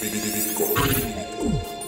Disco.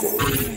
果。